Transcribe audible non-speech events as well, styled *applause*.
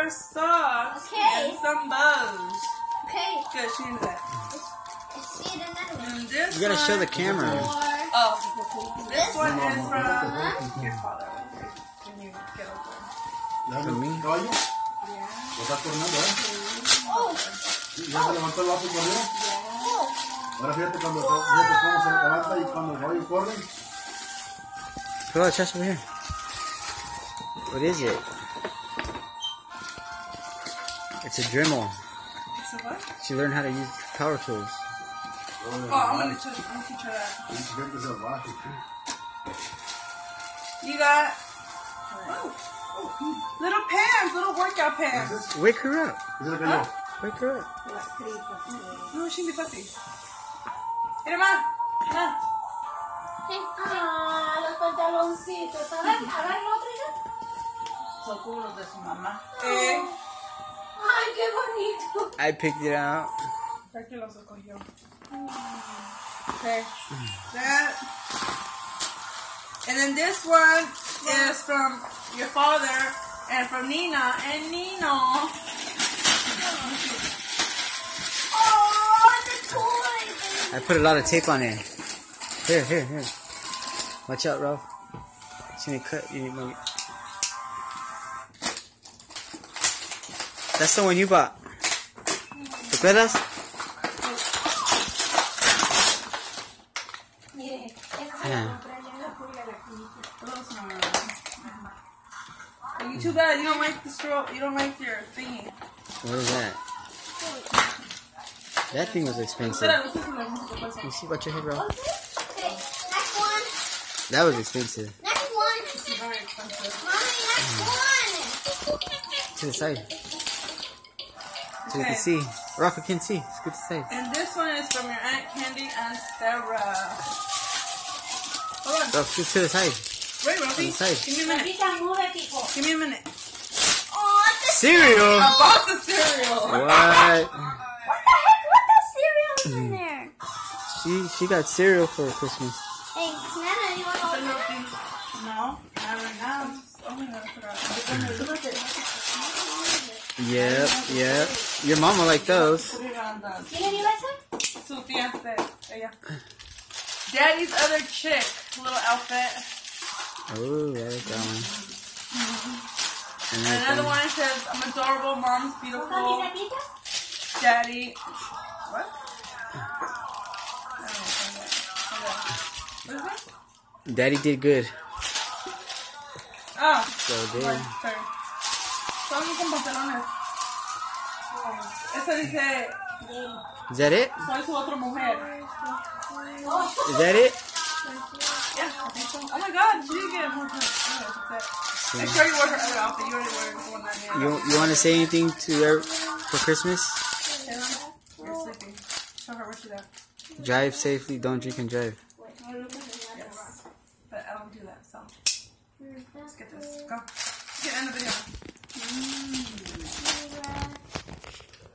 her socks Okay. and some bows. Okay. Good, she into that. I see it another one. And this You gotta show the one- camera. Oh, this one is from Huh? your father. When you get older. For me? Caballo. Lo está tornando, ¿eh? Oh, Sí, Ya se levantó el vaso y corrió. oh. Ahora fíjate cuando fíjate cómo se levanta y cuando el caballo corre. Put all the trash over here. What is it? It's a Dremel. So what? She learned how to use power tools. Oh, I'm gonna teach, I'm gonna teach her that. Pinche gente salvaje. You got oh, oh, little pants, little workout pants. Wake her up. ¿Qué se le? Wake her up. No, she be fussy. Mira, ma. Ma. Ah, los pantaloncitos. A ver, a ver, el otro ya. Son como de su mamá. Eh, Ay, qué bonito. I picked it out. creo que los escogió. Mm. Okay. Mm. That. And then this one is from your father and from Nina and Nino. Oh, the toy. I put a lot of tape on it. Here, here, here. Watch out, Ralph. It's gonna cut. You might... That's the one you bought. ¿Te acuerdas? Yeah. la compré yo en la pulga de aquí. Those are- You too bad you don't like the straw. You don't like your thingy. What is that? That thing was expensive. Espera, no sé si lo hemos You see, watch your head, Ralph. Okay, next one. That was expensive. Next one. very expensive. Mommy, next one. To the side. So you can see. Ralph, you can see. It's good to say. And this one is from your Aunt Candy and Sarah. Hold on. Ralph, scoot to the side. Wait, Robbie. Inside. Give me a minute. Ahorita move, people. Give me a minute. Oh, the Cereal! A box of cereal. What? *laughs* What the heck? What the cereal is in mm. there? She she got cereal for Christmas. Hey, Nana, you want to open it? No, not right now. I'm gonna put out. Look at it. Yep, yep. Your mama like those. Put it on the ¿Tiene mi beso? su fiance. Ella. Daddy's other chick little outfit. Oh, I like that one. And another one. says, I'm adorable, mom's beautiful, daddy. What? What is that? Daddy did good. Ah, So did. sorry. Son con pantalones. Eso dice, Is that it? soy su otra mujer. Is that it? Yeah, I think so. Oh my god, she did get more time. Make sure you wear her other outfit. You already wear the one that You you want to say anything to her for Christmas? You're sleeping. Show her what she's at. Drive safely. Don't drink and drive. Yes. But I don't do that, so. Let's get this. Go. Get in the video.